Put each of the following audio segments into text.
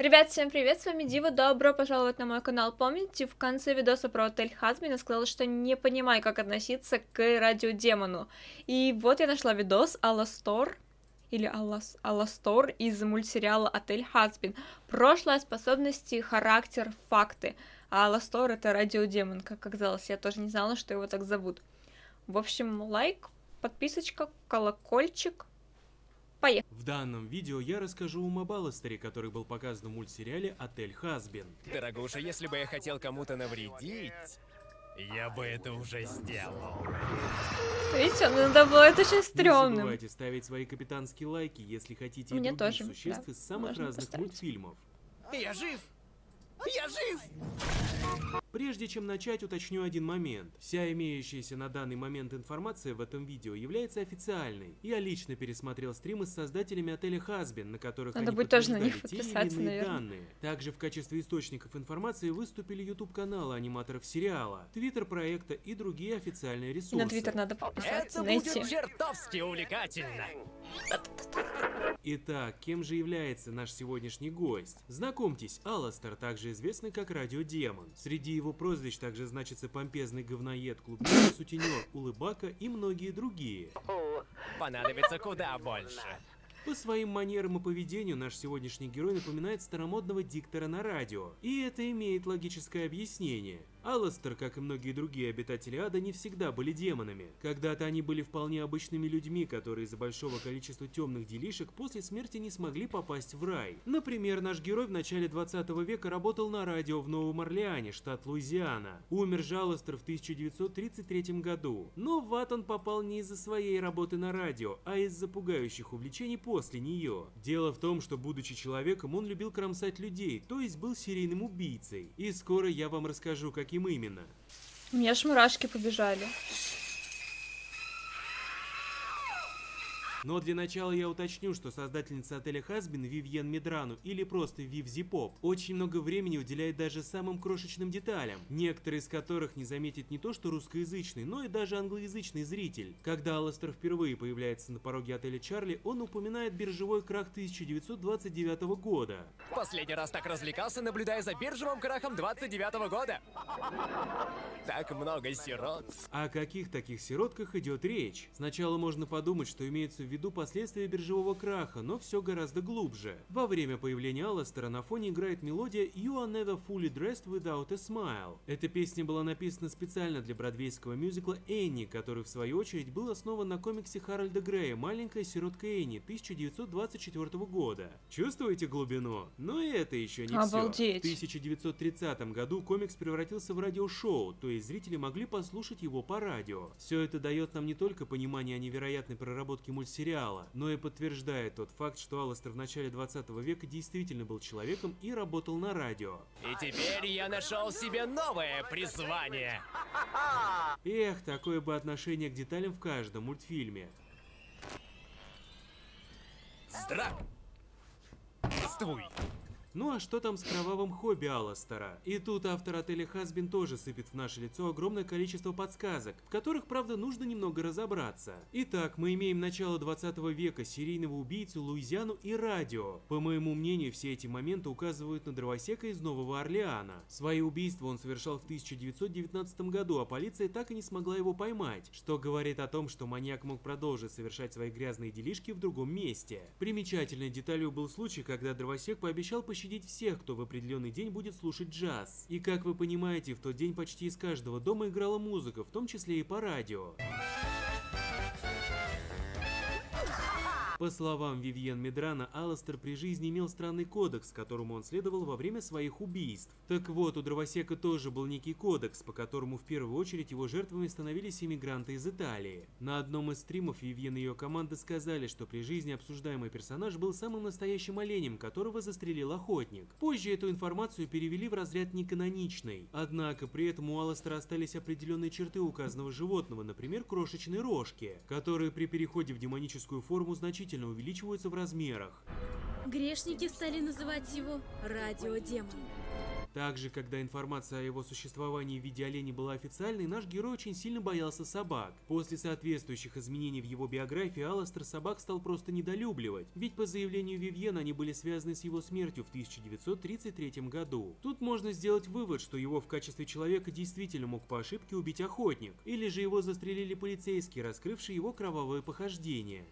Ребят, всем привет, с вами Дива, добро пожаловать на мой канал. Помните, в конце видоса про отель Хазбин я сказала, что не понимаю, как относиться к радиодемону. И вот я нашла видос Аластор, или Аллас, Аластор из мультсериала «Отель Хазбин». Прошлое, способности, характер, факты. А Аластор — это радиодемон, как оказалось. Я тоже не знала, что его так зовут. В общем, лайк, подписочка, колокольчик. Поехали. В данном видео я расскажу о Мабаластере, который был показан в мультсериале «Отель Хазбин». Дорогуша, если бы я хотел кому-то навредить, я бы это уже сделал. Видите, он надо было это очень Не стрёмным. забывайте ставить свои капитанские лайки, если хотите и Мне других тоже, существ да. из самых разных поставить. мультфильмов. Я жив! Я жив! Прежде чем начать, уточню один момент. Вся имеющаяся на данный момент информация в этом видео является официальной. Я лично пересмотрел стримы с создателями отеля Хазбин, на которых Надо они будет тоже на них те или подписаться, иные наверное. данные. Также в качестве источников информации выступили YouTube каналы аниматоров сериала, Твиттер проекта и другие официальные И ресурсы. на Твиттер надо подписаться, Это найти. будет чертовски увлекательно! Итак, кем же является наш сегодняшний гость? Знакомьтесь, Аластер, также известный как Радиодемон. Среди его прозвищ также значится помпезный говноед, клубничный сутенер, улыбака и многие другие. Понадобится куда больше. По своим манерам и поведению наш сегодняшний герой напоминает старомодного диктора на радио. И это имеет логическое объяснение. Алластер, как и многие другие обитатели ада, не всегда были демонами. Когда-то они были вполне обычными людьми, которые из-за большого количества темных делишек после смерти не смогли попасть в рай. Например, наш герой в начале 20 века работал на радио в Новом Орлеане, штат Луизиана. Умер же Алластер в 1933 году. Но в ад он попал не из-за своей работы на радио, а из-за пугающих увлечений после нее. Дело в том, что будучи человеком, он любил кромсать людей, то есть был серийным убийцей. И скоро я вам расскажу, каким именно. У меня аж мурашки побежали. Но для начала я уточню, что создательница отеля Хазбин Вивьен Медрану или просто Вив Зипоп очень много времени уделяет даже самым крошечным деталям, некоторые из которых не заметит не то что русскоязычный, но и даже англоязычный зритель. Когда Алластер впервые появляется на пороге отеля Чарли, он упоминает биржевой крах 1929 года. Последний раз так развлекался, наблюдая за биржевым крахом 29 года. Так много сирот. О каких таких сиротках идет речь? Сначала можно подумать, что имеется в виду последствия биржевого краха, но все гораздо глубже. Во время появления Алластера на фоне играет мелодия You are never fully dressed without a smile. Эта песня была написана специально для бродвейского мюзикла Энни, который в свою очередь был основан на комиксе Харальда Грея «Маленькая сиротка Энни» 1924 года. Чувствуете глубину? Но и это еще не все. Обалдеть. В 1930 году комикс превратился в радиошоу, то есть зрители могли послушать его по радио. Все это дает нам не только понимание о невероятной проработке мультсериала, но и подтверждает тот факт, что Алластер в начале 20 века действительно был человеком и работал на радио. И теперь я нашел себе новое призвание. Эх, такое бы отношение к деталям в каждом мультфильме. Здравствуй. Ну а что там с кровавым хобби Алластера? И тут автор отеля Хазбин тоже сыпет в наше лицо огромное количество подсказок, в которых, правда, нужно немного разобраться. Итак, мы имеем начало 20 века, серийного убийцу, Луизиану и радио. По моему мнению, все эти моменты указывают на дровосека из Нового Орлеана. Свои убийства он совершал в 1919 году, а полиция так и не смогла его поймать, что говорит о том, что маньяк мог продолжить совершать свои грязные делишки в другом месте. Примечательной деталью был случай, когда дровосек пообещал пощадить всех, кто в определенный день будет слушать джаз. И как вы понимаете, в тот день почти из каждого дома играла музыка, в том числе и по радио. По словам Вивьен Медрана, Алластер при жизни имел странный кодекс, которому он следовал во время своих убийств. Так вот, у Дровосека тоже был некий кодекс, по которому в первую очередь его жертвами становились иммигранты из Италии. На одном из стримов Вивьен и ее команда сказали, что при жизни обсуждаемый персонаж был самым настоящим оленем, которого застрелил охотник. Позже эту информацию перевели в разряд неканоничный. Однако при этом у Алластера остались определенные черты указанного животного, например, крошечные рожки, которые при переходе в демоническую форму значительно увеличиваются в размерах. Грешники стали называть его радиодемон. Также, когда информация о его существовании в виде оленей была официальной, наш герой очень сильно боялся собак. После соответствующих изменений в его биографии Алластер собак стал просто недолюбливать, ведь по заявлению Вивьен они были связаны с его смертью в 1933 году. Тут можно сделать вывод, что его в качестве человека действительно мог по ошибке убить охотник, или же его застрелили полицейские, раскрывшие его кровавое похождение.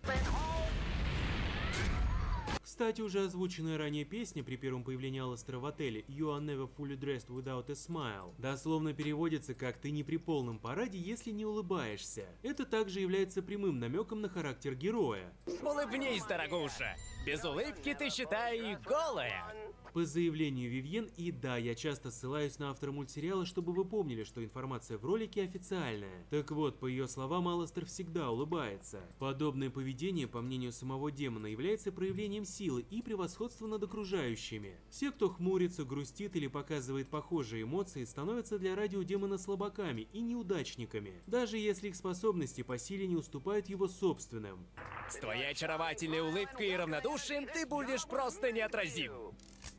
Кстати, уже озвученная ранее песня при первом появлении Алластера в отеле You are never fully dressed without a smile дословно переводится как «ты не при полном параде, если не улыбаешься». Это также является прямым намеком на характер героя. Улыбнись, дорогуша! Без улыбки ты, считай, голая! По заявлению Вивьен, и да, я часто ссылаюсь на автора мультсериала, чтобы вы помнили, что информация в ролике официальная. Так вот, по ее словам, Алластер всегда улыбается. Подобное поведение, по мнению самого демона, является проявлением силы и превосходства над окружающими. Все, кто хмурится, грустит или показывает похожие эмоции, становятся для радиодемона слабаками и неудачниками, даже если их способности по силе не уступают его собственным. С твоей очаровательной улыбкой и равнодушием ты будешь просто неотразим.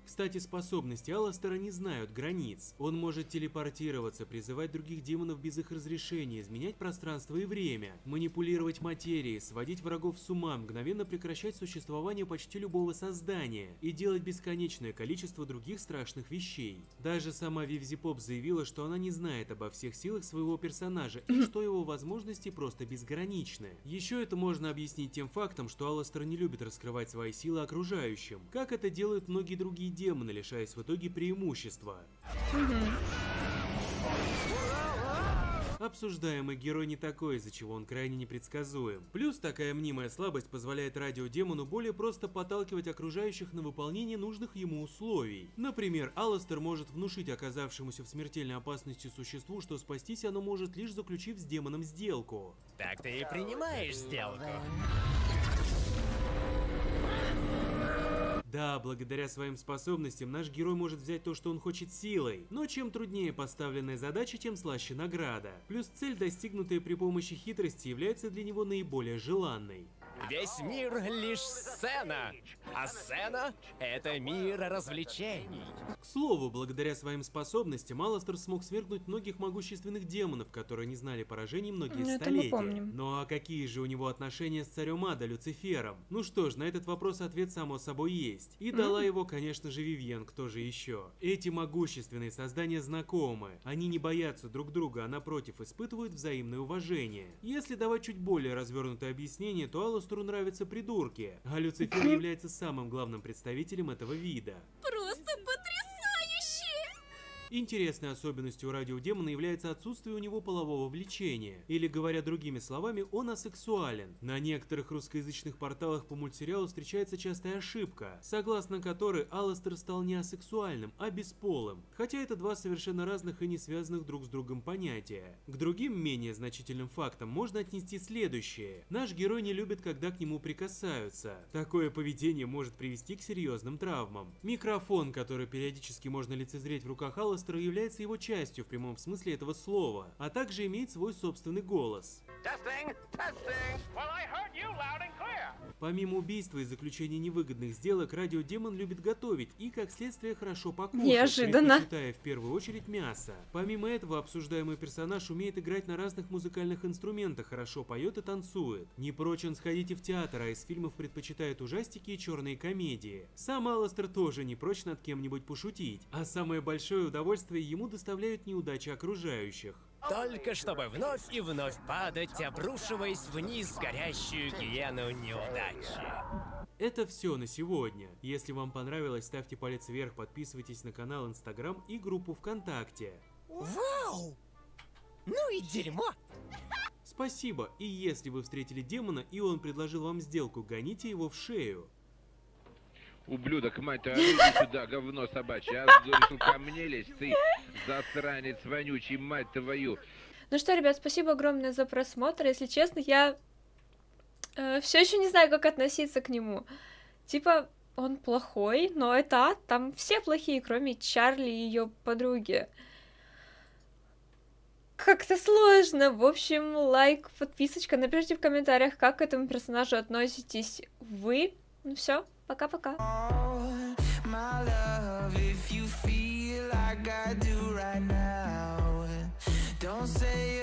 Кстати, способности Алластера не знают границ. Он может телепортироваться, призывать других демонов без их разрешения, изменять пространство и время, манипулировать материей, сводить врагов с ума, мгновенно прекращать существование почти любого создания и делать бесконечное количество других страшных вещей. Даже сама Вивзи Поп заявила, что она не знает обо всех силах своего персонажа и что его возможности просто безграничны. Еще это можно объяснить тем фактом, что Алластер не любит раскрывать свои силы окружающим, как это делают многие другие демоны, лишаясь в итоге преимущества. Обсуждаемый герой не такой, из-за чего он крайне непредсказуем. Плюс такая мнимая слабость позволяет радиодемону более просто подталкивать окружающих на выполнение нужных ему условий. Например, Алластер может внушить оказавшемуся в смертельной опасности существу, что спастись оно может лишь заключив с демоном сделку. Так ты и принимаешь сделку. Да, благодаря своим способностям наш герой может взять то, что он хочет силой, но чем труднее поставленная задача, тем слаще награда. Плюс цель, достигнутая при помощи хитрости, является для него наиболее желанной. Весь мир лишь сцена, а сцена — это мир развлечений. К слову, благодаря своим способностям Алластер смог свергнуть многих могущественных демонов, которые не знали поражений многие Ну, столетия. помним. Ну а какие же у него отношения с царем Ада Люцифером? Ну что ж, на этот вопрос ответ само собой есть. И дала его, конечно же, Вивьен, кто же еще. Эти могущественные создания знакомы. Они не боятся друг друга, а напротив испытывают взаимное уважение. Если давать чуть более развернутое объяснение, то Алластеру нравятся придурки, а Люцифер является самым главным представителем этого вида. Интересной особенностью радиодемона является отсутствие у него полового влечения, или говоря другими словами, он асексуален. На некоторых русскоязычных порталах по мультсериалу встречается частая ошибка, согласно которой Алластер стал не асексуальным, а бесполым, хотя это два совершенно разных и не связанных друг с другом понятия. К другим менее значительным фактам можно отнести следующее. Наш герой не любит, когда к нему прикасаются. Такое поведение может привести к серьезным травмам. Микрофон, который периодически можно лицезреть в руках Алластера, является его частью в прямом смысле этого слова, а также имеет свой собственный голос. Testing, Помимо убийства и заключения невыгодных сделок, радиодемон любит готовить и, как следствие, хорошо покушать, Неожиданно. предпочитая в первую очередь мясо. Помимо этого, обсуждаемый персонаж умеет играть на разных музыкальных инструментах, хорошо поет и танцует. Не прочь он сходить и в театр, а из фильмов предпочитает ужастики и черные комедии. Сам Алластер тоже не прочь над кем-нибудь пошутить, а самое большое удовольствие ему доставляют неудачи окружающих. Только чтобы вновь и вновь падать, обрушиваясь вниз в горящую гиену неудачи. Это все на сегодня. Если вам понравилось, ставьте палец вверх, подписывайтесь на канал Инстаграм и группу ВКонтакте. Вау! Ну и дерьмо! Спасибо, и если вы встретили демона и он предложил вам сделку, гоните его в шею. Ублюдок, мать твою, иди сюда, говно собачье. Я решил ко мне лезть, ты засранец вонючий, мать твою. Ну что, ребят, спасибо огромное за просмотр. Если честно, я все еще не знаю, как относиться к нему. Типа, он плохой, но это ад, там все плохие, кроме Чарли и ее подруги. Как-то сложно. В общем, лайк, подписочка. Напишите в комментариях, как к этому персонажу относитесь вы. Ну все, пока-пока. my love if you feel like like I do right now. Don't say